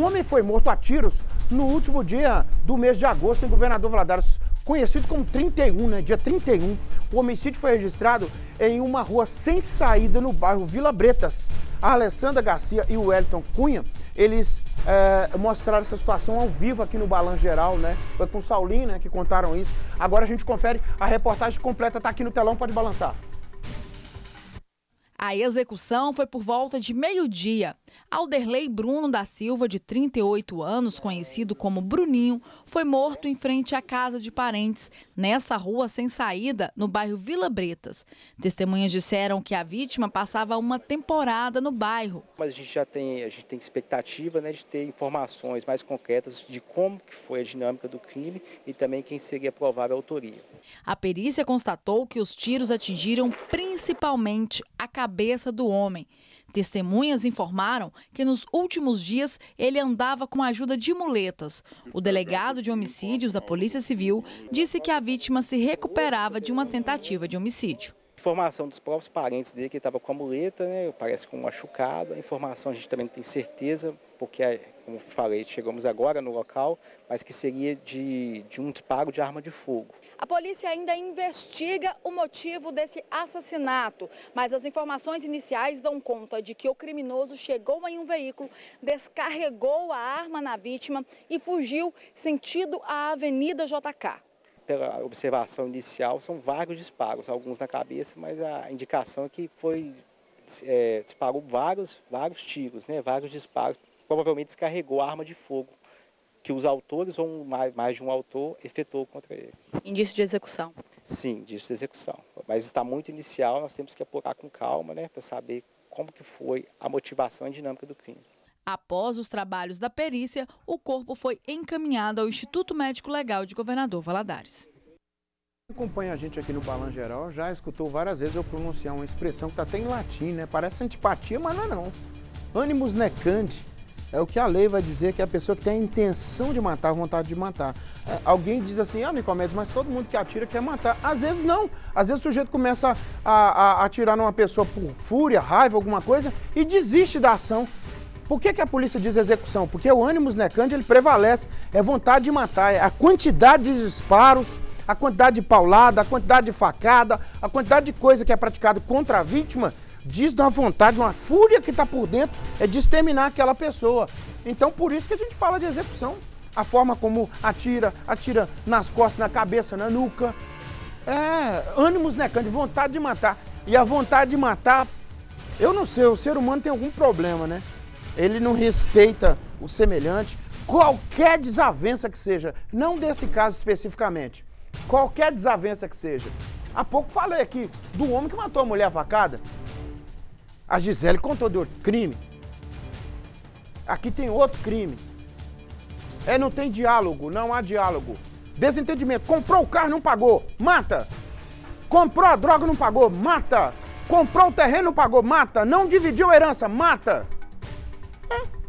Um homem foi morto a tiros no último dia do mês de agosto em Governador Valadares, conhecido como 31, né? Dia 31. O homicídio foi registrado em uma rua sem saída no bairro Vila Bretas. A Alessandra Garcia e o Wellington Cunha, eles é, mostraram essa situação ao vivo aqui no Balanço Geral, né? Foi com o Saulinho, né, que contaram isso. Agora a gente confere, a reportagem completa tá aqui no telão, pode balançar. A execução foi por volta de meio-dia. Alderley Bruno da Silva, de 38 anos, conhecido como Bruninho, foi morto em frente à casa de parentes, nessa rua sem saída, no bairro Vila Bretas. Testemunhas disseram que a vítima passava uma temporada no bairro. Mas a gente já tem, a gente tem expectativa né, de ter informações mais concretas de como que foi a dinâmica do crime e também quem seria a provável autoria. A perícia constatou que os tiros atingiram principalmente a cabeça do homem. Testemunhas informaram que nos últimos dias ele andava com a ajuda de muletas. O delegado de homicídios da Polícia Civil disse que a vítima se recuperava de uma tentativa de homicídio. Informação dos próprios parentes dele que estava com a muleta, né, parece com um machucado. A informação a gente também não tem certeza, porque, como falei, chegamos agora no local, mas que seria de, de um disparo de arma de fogo. A polícia ainda investiga o motivo desse assassinato, mas as informações iniciais dão conta de que o criminoso chegou em um veículo, descarregou a arma na vítima e fugiu sentido a Avenida JK pela observação inicial, são vários disparos, alguns na cabeça, mas a indicação é que foi é, disparou vários, vários tiros, né, vários disparos, provavelmente descarregou arma de fogo que os autores ou mais, mais de um autor efetuou contra ele. Indício de execução? Sim, indício de execução. Mas está muito inicial, nós temos que apurar com calma, né, para saber como que foi a motivação e a dinâmica do crime. Após os trabalhos da perícia, o corpo foi encaminhado ao Instituto Médico Legal de Governador Valadares. Acompanha a gente aqui no Balan Geral, já escutou várias vezes eu pronunciar uma expressão que está até em latim, né? Parece antipatia, mas não é não. Animus é o que a lei vai dizer que é a pessoa que tem a intenção de matar, vontade de matar. É, alguém diz assim, ah, Nicomedes, mas todo mundo que atira quer matar. Às vezes não. Às vezes o sujeito começa a, a, a atirar numa pessoa por fúria, raiva, alguma coisa e desiste da ação. Por que, que a polícia diz execução? Porque o ânimo necante ele prevalece, é vontade de matar, é a quantidade de disparos, a quantidade de paulada, a quantidade de facada, a quantidade de coisa que é praticado contra a vítima diz da vontade, uma fúria que está por dentro, é de exterminar aquela pessoa. Então, por isso que a gente fala de execução. A forma como atira, atira nas costas, na cabeça, na nuca. É, ânimos necante, vontade de matar. E a vontade de matar, eu não sei, o ser humano tem algum problema, né? Ele não respeita o semelhante, qualquer desavença que seja, não desse caso especificamente, qualquer desavença que seja. Há pouco falei aqui do homem que matou a mulher facada. A Gisele contou de outro crime. Aqui tem outro crime. É, não tem diálogo, não há diálogo. Desentendimento. Comprou o carro, não pagou, mata. Comprou a droga, não pagou, mata. Comprou o terreno, não pagou, mata. Não dividiu a herança, mata. えっ?